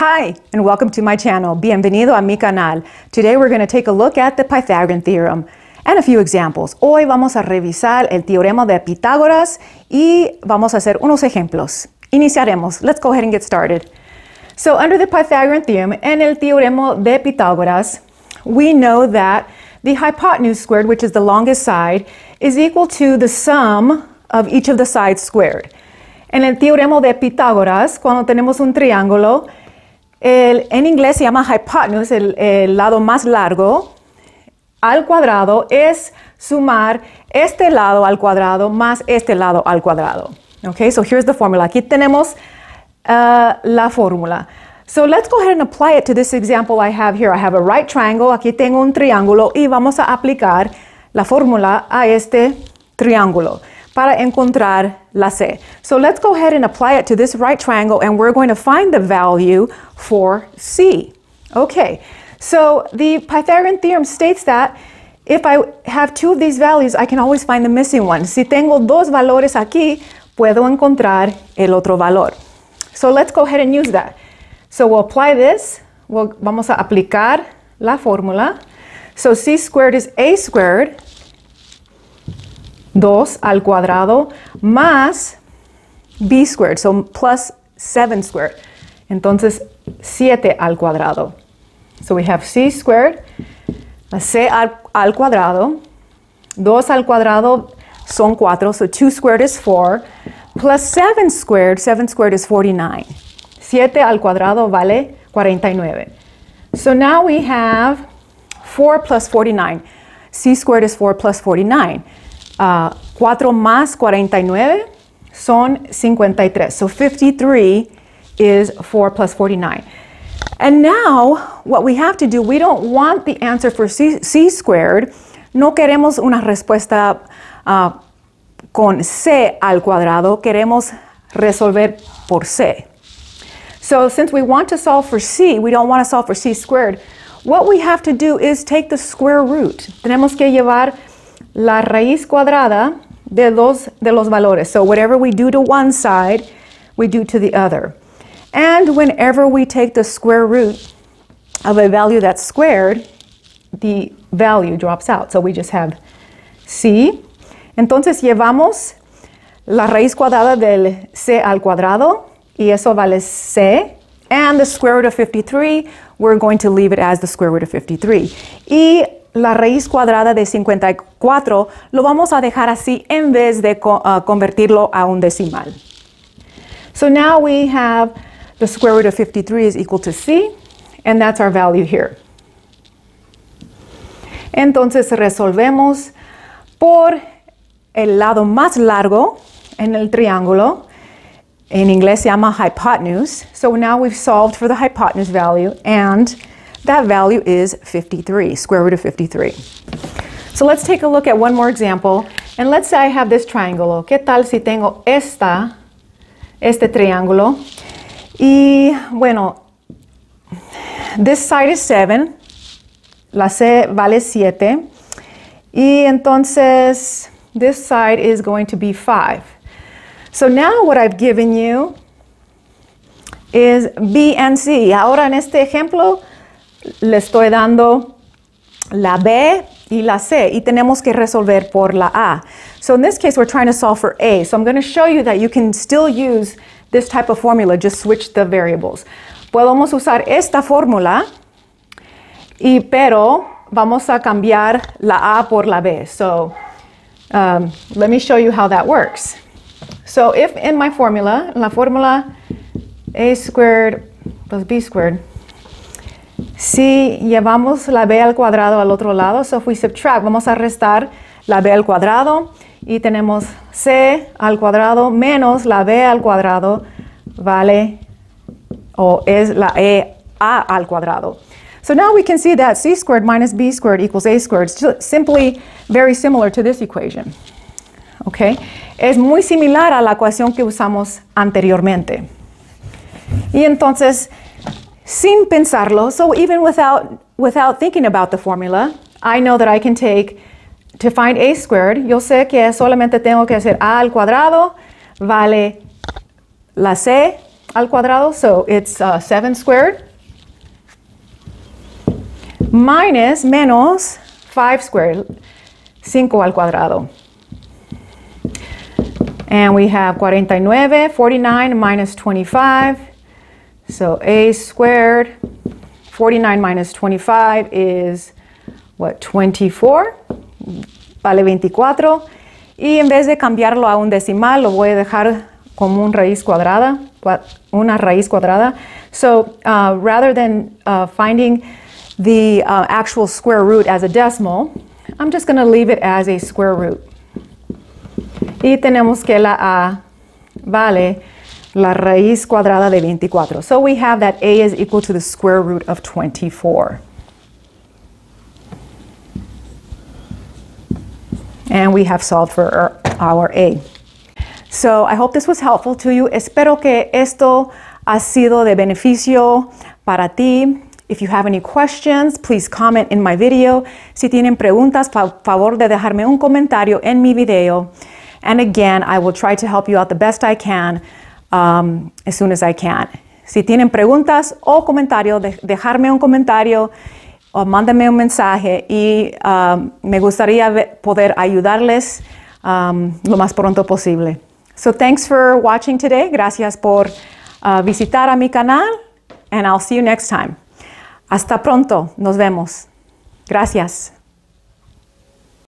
Hi, and welcome to my channel. Bienvenido a mi canal. Today we're going to take a look at the Pythagorean theorem and a few examples. Hoy vamos a revisar el teorema de Pitágoras y vamos a hacer unos ejemplos. Iniciaremos. Let's go ahead and get started. So under the Pythagorean theorem and el teorema de Pitágoras, we know that the hypotenuse squared, which is the longest side, is equal to the sum of each of the sides squared. En el teorema de Pitágoras, cuando tenemos un triángulo, el, en inglés se llama hypotenuse, el, lado más largo, al cuadrado es sumar este lado al cuadrado más este lado al cuadrado. Okay, so here's the formula. Aquí tenemos uh, la fórmula. So let's go ahead and apply it to this example I have here. I have a right triangle, aquí tengo un triángulo y vamos a aplicar la fórmula a este triángulo para encontrar la C. So let's go ahead and apply it to this right triangle and we're going to find the value for C. Okay, so the Pythagorean theorem states that if I have two of these values, I can always find the missing one. Si tengo dos valores aquí, puedo encontrar el otro valor. So let's go ahead and use that. So we'll apply this. We'll, vamos a aplicar la fórmula. So C squared is A squared 2 al cuadrado más b squared, so plus 7 squared. Entonces, 7 al cuadrado. So we have c squared, c al, al cuadrado, 2 al cuadrado son 4, so 2 squared is 4, plus 7 squared, 7 squared is 49. 7 al cuadrado vale 49. So now we have 4 plus 49. c squared is 4 plus 49. Uh, 4 más 49 son 53. So 53 is 4 plus 49. And now, what we have to do, we don't want the answer for c, squared. No queremos una respuesta uh, con c al cuadrado. Queremos resolver por c. So since we want to solve for c, we don't want to solve for c squared. What we have to do is take the square root. Tenemos que llevar la raíz cuadrada de los, de los valores. So whatever we do to one side, we do to the other. And whenever we take the square root of a value that's squared, the value drops out. So we just have c. Entonces llevamos la raíz cuadrada del c al cuadrado, y eso vale c. And the square root of 53, we're going to leave it as the square root of 53. Y la raíz cuadrada de 54 lo vamos a dejar así en vez de uh, convertirlo a un decimal. So now we have the square root of 53 is equal to c, and that's our value here. Entonces resolvemos por el lado más largo en el triángulo. En inglés se llama hypotenuse. So now we've solved for the hypotenuse value and that value is 53, square root of 53. So let's take a look at one more example. And let's say I have this triangle. ¿Qué tal si tengo esta, este triángulo? Y bueno, this side is 7, la C vale 7. Y entonces, this side is going to be 5. So now what I've given you is B and C. Ahora en este ejemplo, le estoy dando la B y la C y tenemos que resolver por la A. So in this case, we're trying to solve for A. So I'm going to show you that you can still use this type of formula, just switch the variables. Podemos usar esta fórmula, y, pero vamos a cambiar la A por la B. So um, let me show you how that works. So if in my formula, la fórmula A squared plus B squared, si llevamos la b al cuadrado al otro lado, so if we subtract, vamos a restar la b al cuadrado y tenemos c al cuadrado menos la b al cuadrado vale o es la e a al cuadrado. So now we can see that c squared minus b squared equals a squared. Simply very similar to this equation. Okay? Es muy similar a la ecuación que usamos anteriormente. Y entonces, sin pensarlo, so even without, without thinking about the formula, I know that I can take, to find a squared, yo sé que solamente tengo que hacer a al cuadrado, vale la c al cuadrado, so it's uh, 7 squared minus menos 5 squared, 5 al cuadrado. And we have 49, 49 minus 25. So a squared, 49 minus 25 is, what, 24? Vale 24. Y en vez de cambiarlo a un decimal, lo voy a dejar como una raíz cuadrada, una raíz cuadrada. So uh, rather than uh, finding the uh, actual square root as a decimal, I'm just going to leave it as a square root. Y tenemos que la A vale la raíz cuadrada de 24. So we have that A is equal to the square root of 24. And we have solved for our, our A. So I hope this was helpful to you. Espero que esto ha sido de beneficio para ti. If you have any questions, please comment in my video. Si tienen preguntas, por favor de dejarme un comentario en mi video. And again, I will try to help you out the best I can um, as soon as I can. Si tienen preguntas o comentarios, de dejarme un comentario o mándame un mensaje y um, me gustaría poder ayudarles um, lo más pronto posible. So thanks for watching today. Gracias por uh, visitar a mi canal and I'll see you next time. Hasta pronto, nos vemos. Gracias.